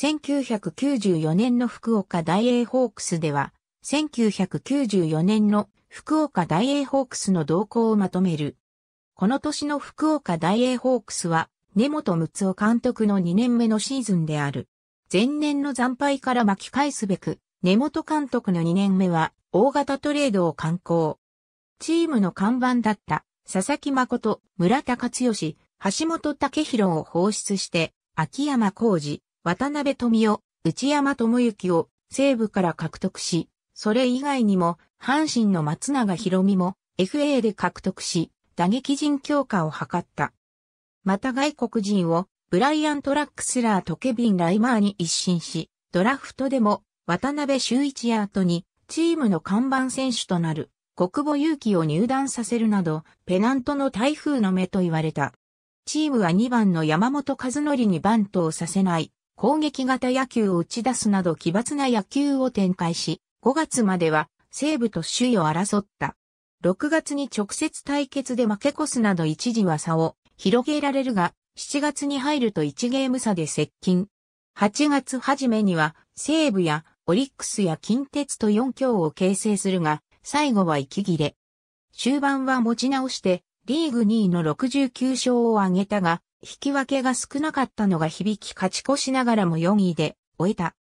1994年の福岡大英ホークスでは、1994年の福岡大英ホークスの動向をまとめる。この年の福岡大英ホークスは、根本睦夫監督の2年目のシーズンである。前年の惨敗から巻き返すべく、根本監督の2年目は、大型トレードを敢行。チームの看板だった、佐々木誠、村田勝義、橋本武弘を放出して、秋山浩二、渡辺富夫、内山智之を西部から獲得し、それ以外にも、阪神の松永博美も FA で獲得し、打撃陣強化を図った。また外国人をブライアント・ラックスラーとケビン・ライマーに一新し、ドラフトでも渡辺修一や後にチームの看板選手となる国母勇気を入団させるなど、ペナントの台風の目と言われた。チームは2番の山本和則にバントをさせない攻撃型野球を打ち出すなど奇抜な野球を展開し、5月までは西武と首位を争った。6月に直接対決で負け越すなど一時は差を広げられるが、7月に入ると1ゲーム差で接近。8月初めには西武やオリックスや近鉄と4強を形成するが、最後は息切れ。終盤は持ち直して、リーグ2位の69勝を挙げたが、引き分けが少なかったのが響き勝ち越しながらも4位で終えた。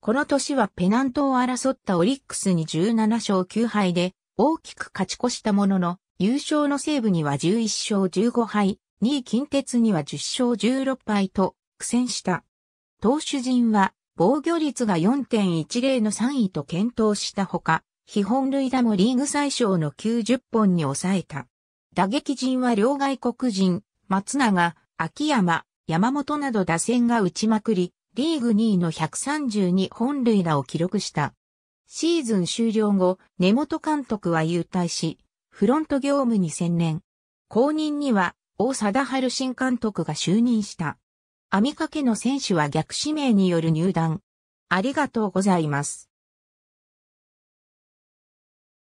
この年はペナントを争ったオリックスに17勝9敗で大きく勝ち越したものの、優勝の西武には11勝15敗、2位近鉄には10勝16敗と苦戦した。投手陣は防御率が4.10の3位と検討したほか、非本塁打もリーグ最小の90本に抑えた。打撃陣は両外国人、松永、秋山、山本など打線が打ちまくり、リーグ2位の132本塁打を記録した。シーズン終了後、根本監督は優退し、フロント業務に専念。後任には、大貞治新監督が就任した。網掛けの選手は逆指名による入団。ありがとうございます。